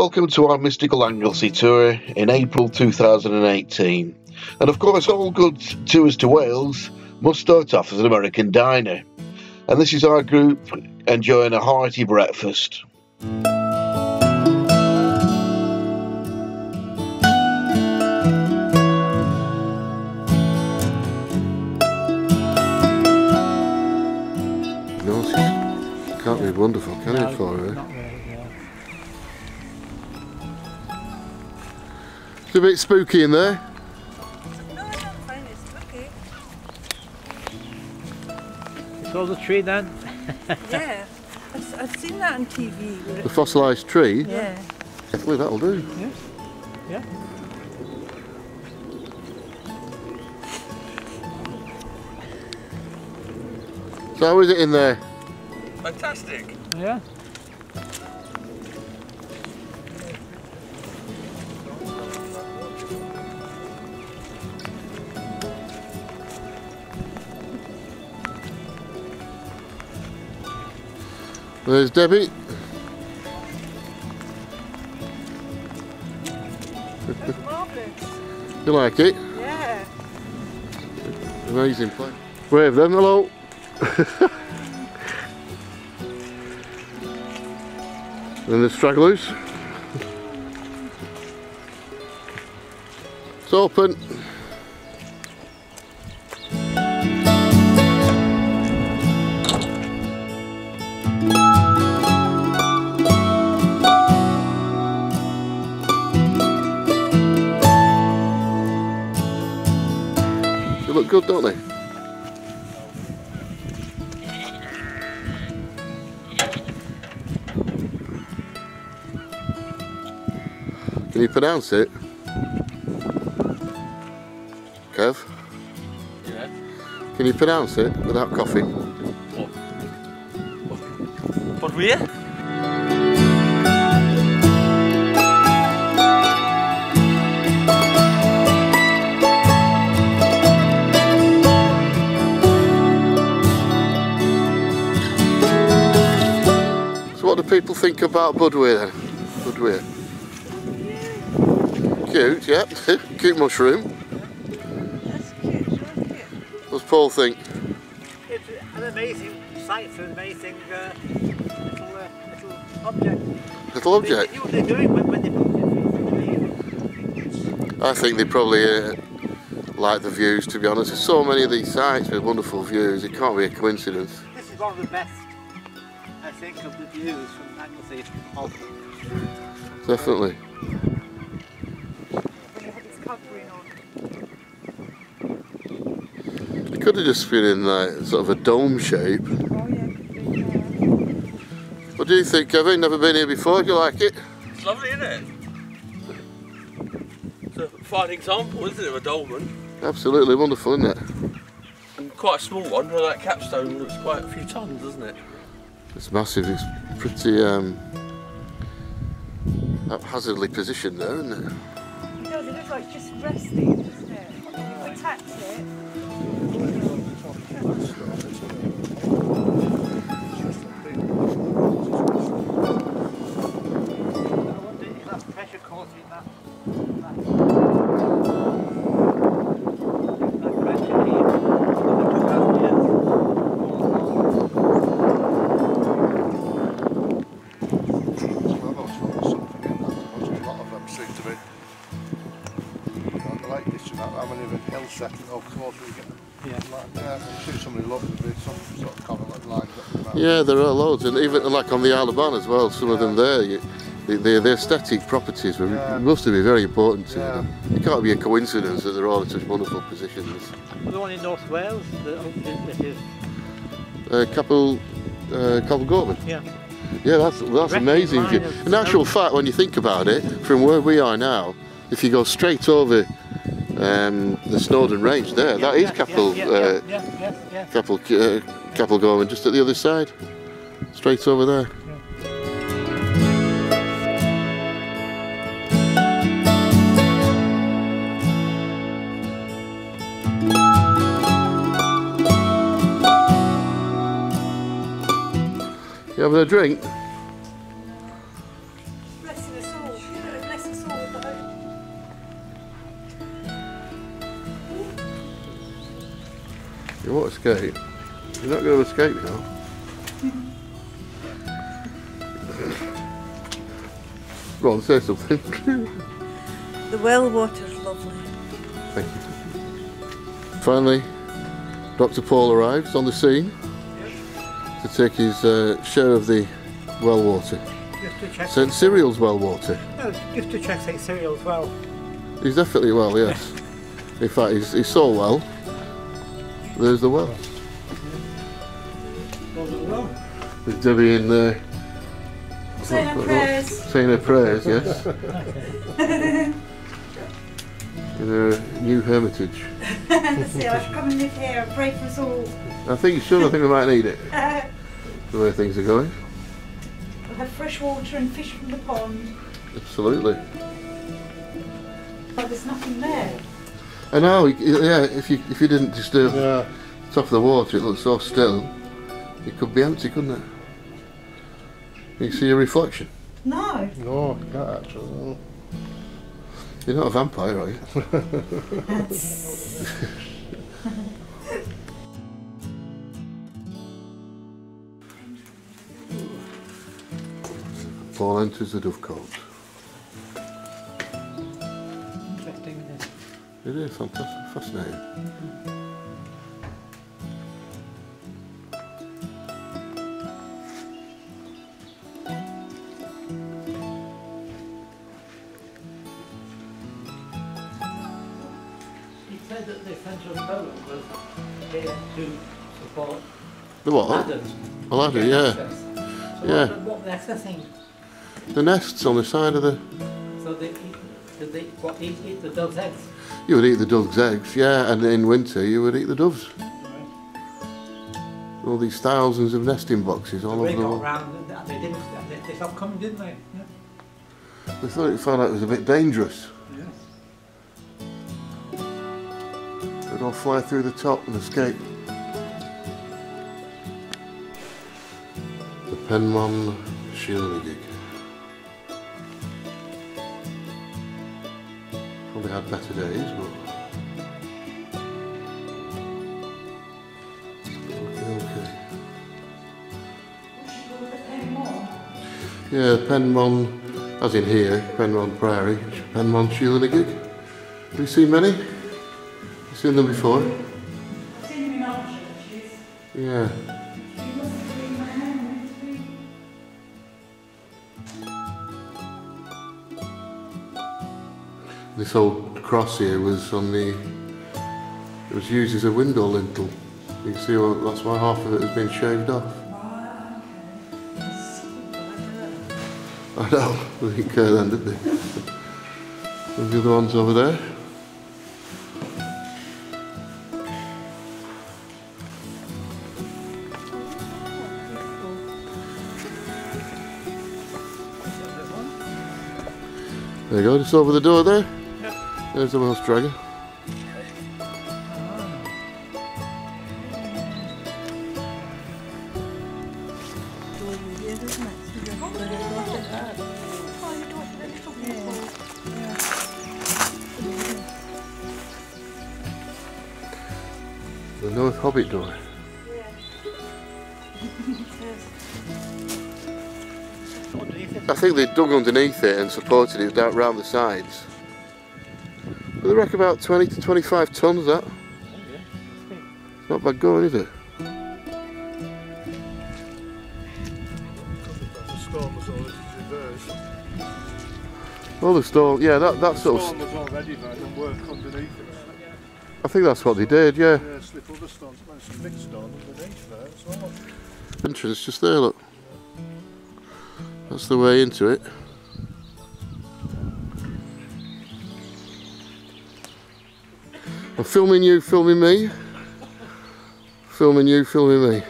Welcome to our Mystical Anglesey tour in April 2018. And of course, all good tours to Wales must start off as an American diner. And this is our group enjoying a hearty breakfast. Can't be wonderful, can no, it, for her? A bit spooky in there. No, I don't find it spooky. It's all the tree then? yeah, I've, I've, seen that on TV. The fossilised tree? Yeah. Definitely that'll do. Yes. Yeah. So how is it in there? Fantastic. Yeah. There's Debbie. you like it? Yeah. Amazing place. Wave them, hello. and the stragglers. It's open. Pronounce it? Kev? Yeah. Can you pronounce it without coffee? What? What? What people think about Bodowyr then? Bodowyr. Cute, yeah. cute mushroom. That's cute, cute. What's Paul think? It's an amazing sight, an amazing uh, little, uh, little object. Little object? They, what they're doing when, when they it I think they probably uh, like the views to be honest. There's so many of these sites with wonderful views, it can't be a coincidence. This is one of the best I think, of the views from Anglesey Definitely. Could have just been in like sort of a dome shape. Oh, yeah. What do you think, Kevin? Never been here before, do you like it? It's lovely, isn't it? It's a fine example, isn't it, of a dolmen? Absolutely wonderful, isn't it? And quite a small one, Well, that capstone looks quite a few tons, doesn't it? It's massive, it's pretty um, haphazardly positioned there, isn't it? It does, it looks like just resting, Yeah, there are loads, and even like on the Isle of Man as well, some of them there, you, the, the, the, aesthetic properties were, yeah. must be very important to yeah. them. It can't be a coincidence that they're all in such wonderful positions. The one in North Wales, the, that is... Uh, Capel, uh, Capel Garmon? Yeah. Yeah, that's that's amazing. In actual fact, when you think about it, from where we are now, if you go straight over um, the Snowdon Range there, yeah, that is yeah, Capel, yeah, uh, yeah, Capel, uh, Capel just at the other side, straight over there. having a drink. You won't escape. You're not going to escape now. Go on, say something. the well water's lovely. Thank you. Finally, Dr. Paul arrives on the scene to take his uh, share of the well water. Just to check. St Cyril's well water. No, just to check St. Cyril as well. He's definitely well, yes. In fact, he's, he's so well. There's the well. There's Debbie in there Saying our prayers. saying her prayers, yes. in her new hermitage. See, I should come and live here and pray for us all. I think you should, I think we might need it, Uh, the way things are going. we'll have fresh water and fish from the pond. Absolutely. But there's nothing there. I know, yeah, if you if you didn't disturb Yeah. the top of the water, it looks so still. It could be empty, couldn't it? You see a reflection. No. No, I can't actually. no. You're not a vampire, are you? Paul enters the dovecote. Interesting, isn't it? It is fantastic, fascinating. He said that the central Poland was here to support The what? ladders. A ladder, yeah. So Yeah. What, what they're assessing, The nests on the side of the. so they eat, they what, eat, eat the dove's eggs. You would eat the dove's eggs, yeah, and in winter you would eat the doves. All these thousands of nesting boxes all They over the world. round and they didn't, they, they stopped coming, didn't they? Yeah. They thought it found out it was a bit dangerous. Yes. They'd all fly through the top and escape. The Penmon shielding had better days, but. Okay. Yeah, Penmon, as in here, Penmon Priory, Penmon shielding gig. Have you seen many? You seen them before? This old cross here was on the. It was used as a window lintel. You can see well, that's why half of it has been shaved off. I know. They didn't care then, did they? And the other one's over there. There you go, just over the door there. There's the Welsh Dragon. The North Hobbit door. I think they dug underneath it and supported it down round the sides. Reckon about 20 to 25 tons that. Not bad going, is it? The storm was already reversed. Oh, the storm, yeah, that, that The sort storm of. was already there and work underneath it. I think that's what they did, yeah. Yeah, slip other stones, some big stone underneath there as well. Entrance just there, look. That's the way into it. I'm filming you, filming me. Filming you, filming me.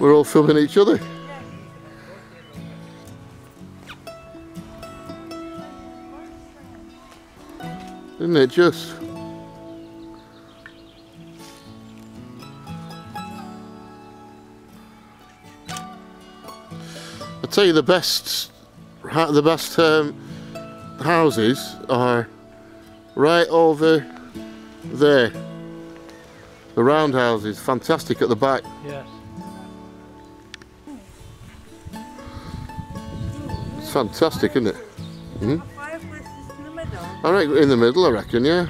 We're all filming each other. Isn't it just? I tell you, the best, the best um, houses are right over there. The roundhouse is fantastic at the back. Yes. It's fantastic, isn't it? Hmm? Fireplace is in the middle. I reckon in the middle, I reckon, yeah.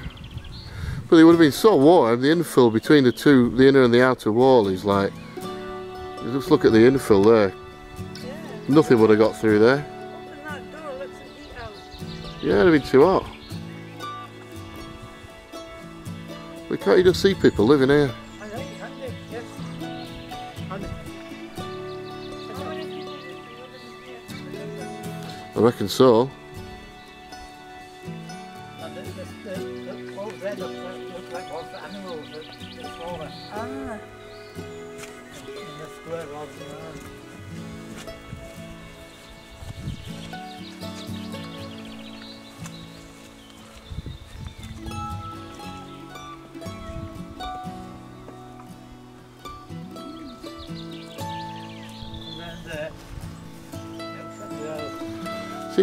But it would have been so warm. The infill between the two, the inner and the outer wall, is like. you Just look at the infill there. Yeah. Nothing would have got through there. Yeah, been too hot. We can't you just see people living here? I reckon you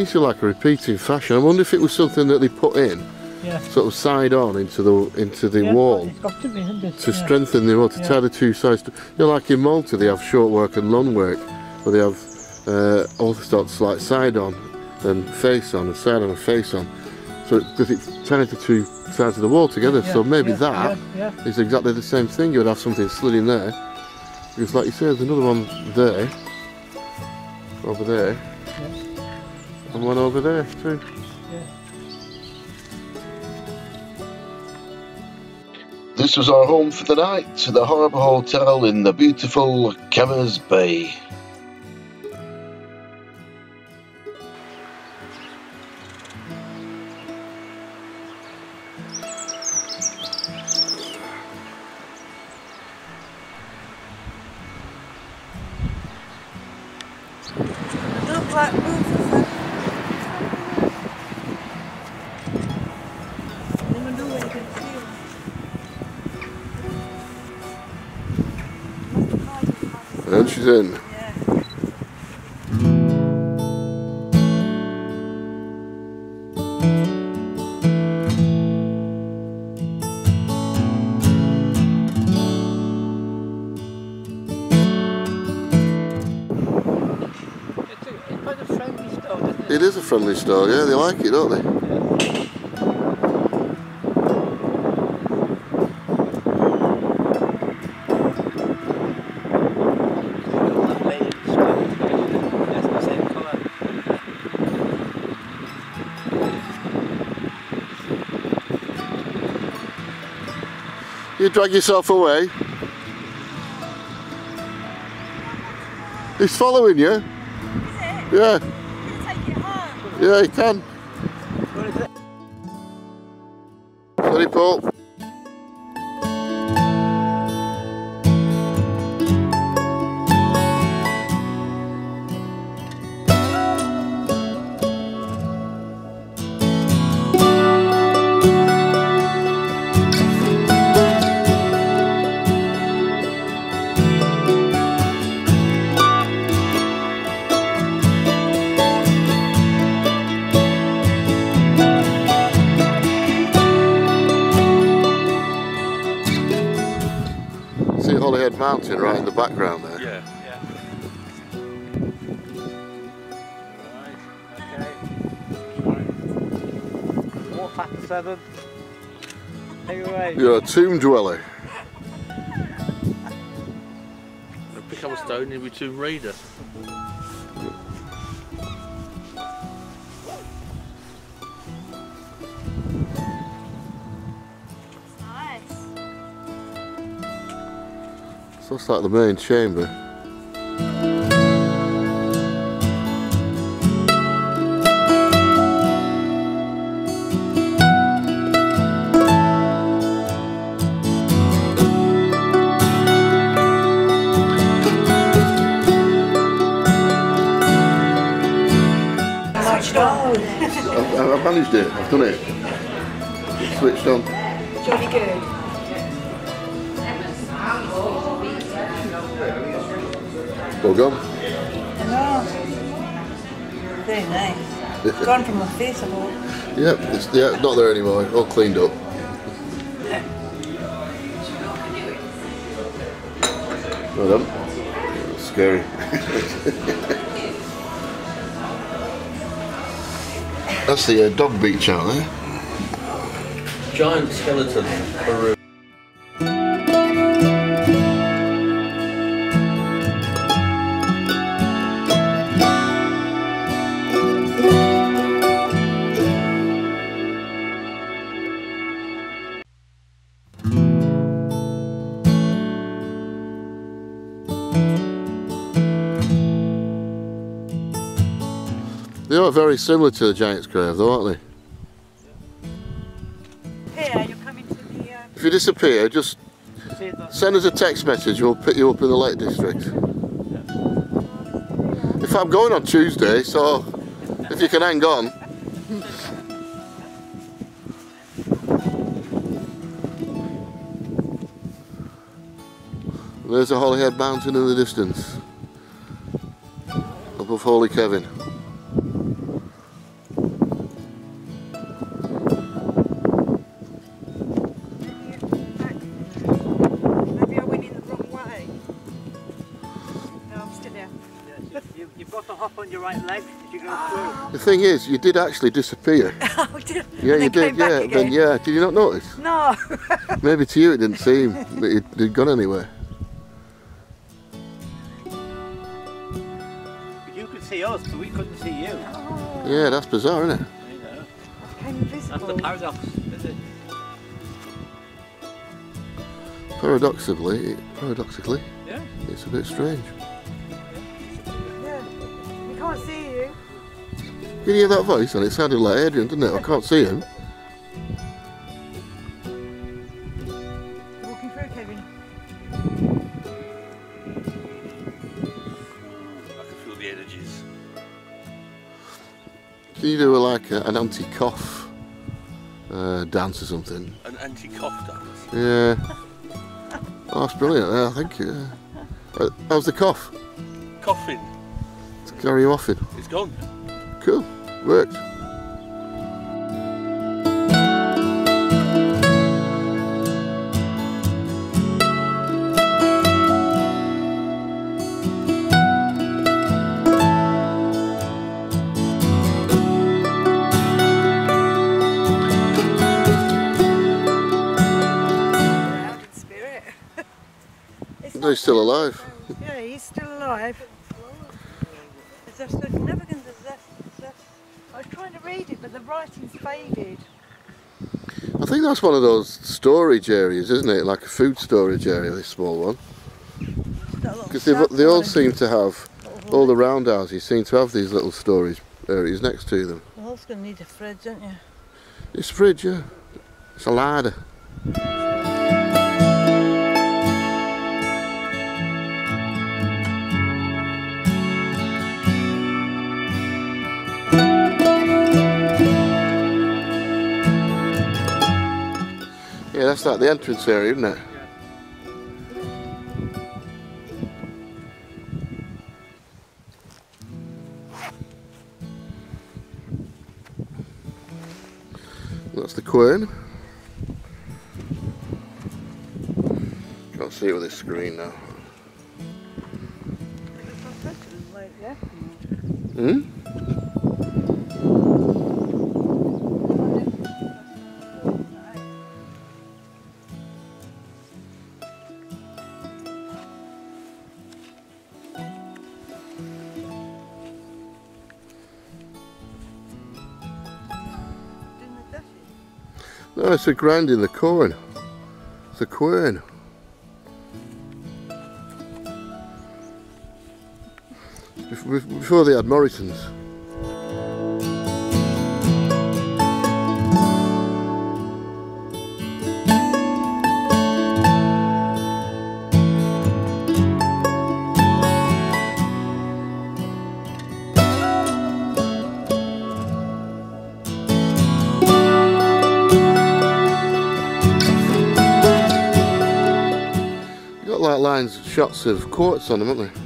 other- Seems to like a repeating fashion. I wonder if it was something that they put in, Yeah. sort of side on into the into the Yeah, wall to be, it? to Yeah. strengthen the wall, to tie the two sides. To, you know, like in Malta, they have short work and long work, where they have uh, orthodox like side on and face on, and side on and face on. So because it, ties the two sides of the wall together. so maybe that is exactly the same thing. You would have something slid in there. Because like you say, there's another one there, over there, and one over there too. This was our home for the night, the Harbour Hotel in the beautiful Cavers Bay. no black it? It is a friendly store, yeah, they like it, don't they? That's the same colour. You drag yourself away. He's following you. Is it? Yeah, Can take it home? yeah, he can. Mountain right in the background there. Yeah. Yeah. Right, okay. Walk past the seven. You're a tomb dweller. Pick up a stone, you'll be Tomb Raider. So that's like the main chamber. I've, I've managed it, I've done it. Switched on. Jolly good. Go go. Very nice. It's gone from the face a lot. Yep, it's yeah, not there anymore. All cleaned up. Well done. Scary. That's the uh, dog beach out there. Giant skeleton. Very similar to the Giant's Grave though, aren't they? Here, you're coming to the. Uh, If you disappear, just send us a text message we'll pick you up in the Lake District. If I'm going on Tuesday, so if you can hang on. There's a Holyhead Mountain in the distance. Above Holy Kevin. Thing is, you did actually disappear. Oh, did Yeah, and you came did. Yeah, back then yeah. Did you not notice? No. Maybe to you it didn't seem that you'd, you'd gone anywhere. You could see us, but we couldn't see you. Oh, Yeah, that's bizarre, isn't it? You know, I became that's invisible. the paradox, is it? Paradoxically, paradoxically, Yeah. it's a bit strange. Can you hear that voice? And it sounded like Adrian, didn't it? I can't see him. You're walking through, Kevin. I can feel the energies. Can you do a, like a, an anti-cough uh, dance or something? An anti-cough dance. Yeah. Oh, that's brilliant. Yeah, thank you. Yeah. Uh, how's the cough? Coughing. To carry you off in. It's gone. Cool. Worked. Around in spirit. It's he's still alive. Writing's faded. I think that's one of those storage areas, isn't it? Like a food storage area, this small one. Because they all seem to have, all the roundhouses seem to have these little storage areas next to them. The hole's going to need a fridge, don't you? It's a fridge, yeah. It's a larder. That's like the entrance area, isn't it? That's the quern. Can't see it with this screen now. Hmm? No, it's a grand in the corn. It's a quern. Bef- bef- Before they had Morrison's. Got like lines, shots of quartz on them, haven't they?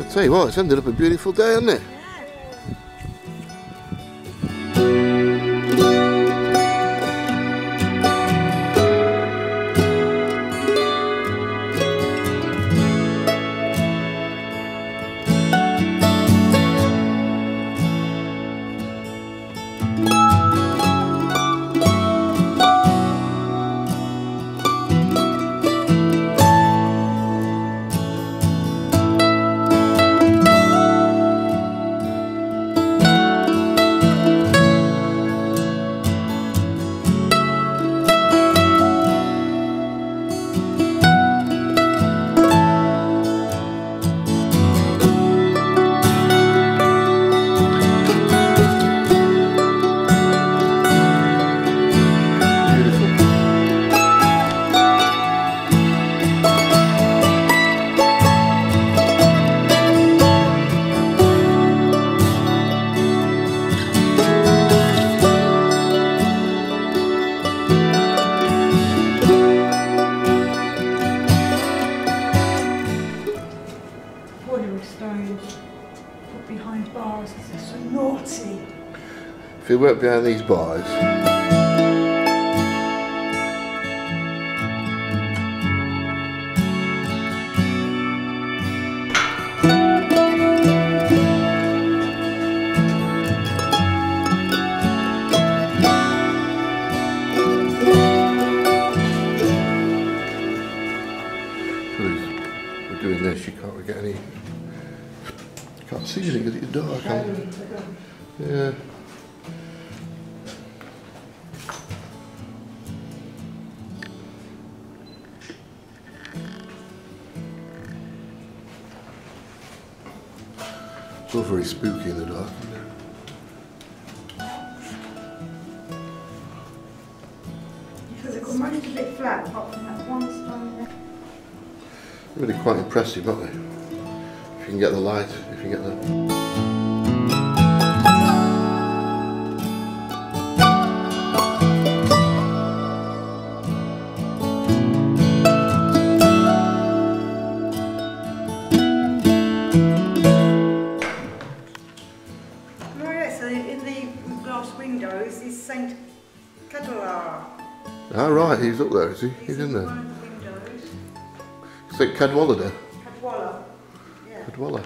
I tell you what, it's ended up a beautiful day, hasn't it? encouraged, behind bars, it's so naughty. If you work behind these bars. Because it's dark. can you? Yeah. It's all very spooky in the dark. isn't? Because it got managed a bit flat, apart from that one stone there. Really quite impressive, aren't they? If you can get the light, if you get the. Is he? He's in there. The windows. Cadwallader. Cadwalla. Yeah. Cadwalla.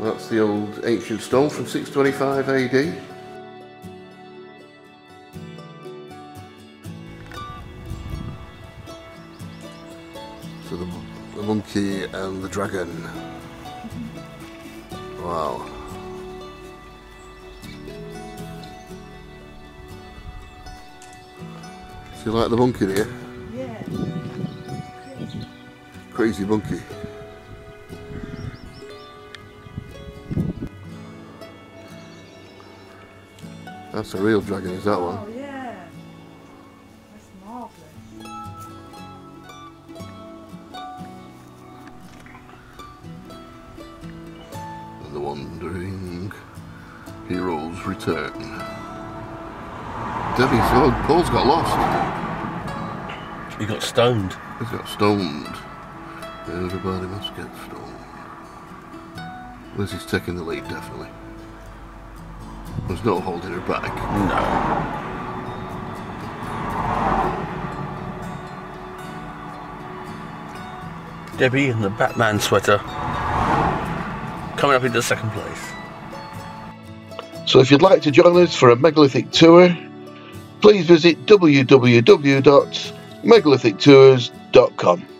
That's the old ancient stone from 625 AD. So the, the monkey and the dragon. Mm-hmm. Wow. So you like the monkey here? Yeah. Crazy monkey. That's a real dragon, is that one? Oh yeah. That's marvellous. And the wandering heroes return. Debbie's oh, Paul's got lost. He got stoned. He's got stoned. Everybody must get stoned. Lizzie's taking the lead, definitely. There's no holding her back. No. Debbie in the Batman sweater. Coming up into second place. So if you'd like to join us for a megalithic tour, please visit www.megalithic tours.com.